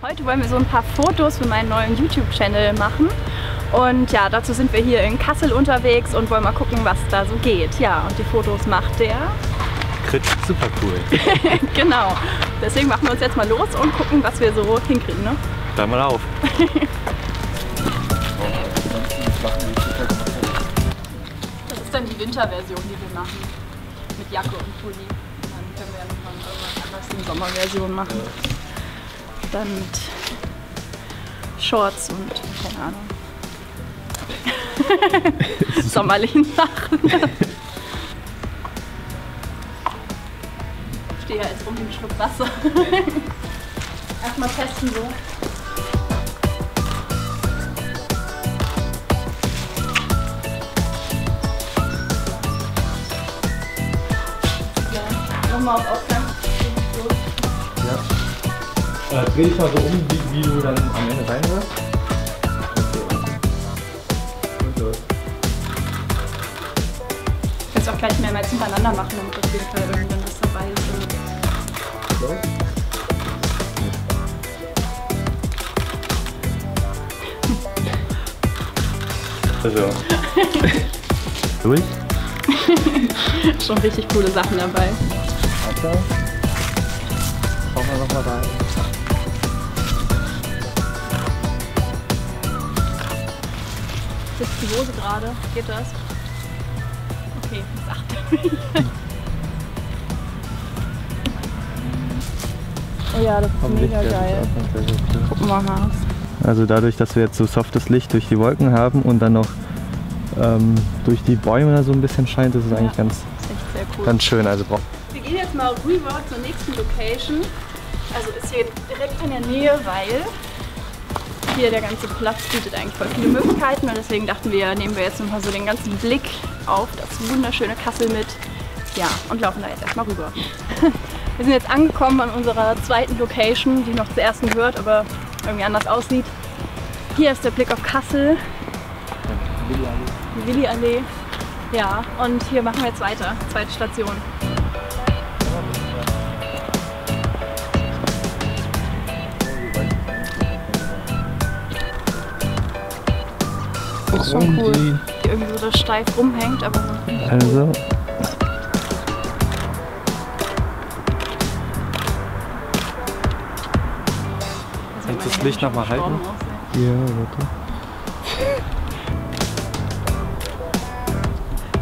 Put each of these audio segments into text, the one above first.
Heute wollen wir so ein paar Fotos für meinen neuen YouTube-Channel machen. Und ja, dazu sind wir hier in Kassel unterwegs und wollen mal gucken, was da so geht. Ja, und die Fotos macht der... Kritsch, super cool. genau. Deswegen machen wir uns jetzt mal los und gucken, was wir so hinkriegen, ne? Dann mal auf. Das ist dann die Winterversion, die wir machen. Mit Jacke und Pulli. Dann können wir ja noch mal irgendwas anderes die Sommerversion machen. Dann mit Shorts und keine Ahnung. Sommerlichen Sachen. Ich stehe ja jetzt rum wie ein Schluck Wasser. Erstmal testen so. Ja, nochmal auf Aufgang. Äh, dreh dich mal so um, wie, wie du dann am Ende sein wirst. Und los. Kannst auch gleich mehrmals hintereinander machen, damit auf jeden Fall irgendwann was dabei ist. Los. Also. Durch. Schon richtig coole Sachen dabei. Warte. Schauen wir nochmal rein. Sitzt die Hose gerade? Geht das? Okay, das achte Oh ja, das ist mega geil. Gucken wir mal. Also dadurch, dass wir jetzt so softes Licht durch die Wolken haben und dann noch ähm, durch die Bäume so ein bisschen scheint, ist es eigentlich ganz, Das ist echt sehr cool. ganz schön. Also Wir gehen jetzt mal rüber zur nächsten Location. Also ist hier direkt in der Nähe, weil hier der ganze Platz bietet eigentlich voll viele Möglichkeiten und deswegen dachten wir, nehmen wir jetzt nochmal so den ganzen Blick auf das wunderschöne Kassel mit. Ja, und laufen da jetzt erstmal rüber. Wir sind jetzt angekommen an unserer zweiten Location, die noch zur ersten gehört, aber irgendwie anders aussieht. Hier ist der Blick auf Kassel, die Willi-Allee. Ja, und hier machen wir jetzt weiter. Zweite Station. Das ist schon cool. die- Wie irgendwie so das steif rumhängt, aber so. Also, Kannst du das Licht noch mal halten? hier, warte.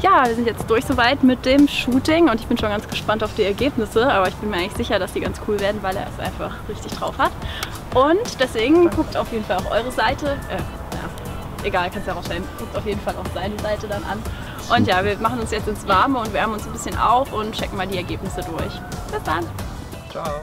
Ja, wir sind jetzt durch soweit mit dem Shooting und ich bin schon ganz gespannt auf die Ergebnisse, aber ich bin mir eigentlich sicher, dass die ganz cool werden, weil er es einfach richtig drauf hat. Und deswegen guckt auf jeden Fall auch eure Seite, äh, ja, egal, kannst ja rausstellen, guckt auf jeden Fall auch seine Seite dann an. Und ja, wir machen uns jetzt ins Warme und wärmen uns ein bisschen auf und checken mal die Ergebnisse durch. Bis dann! Ciao.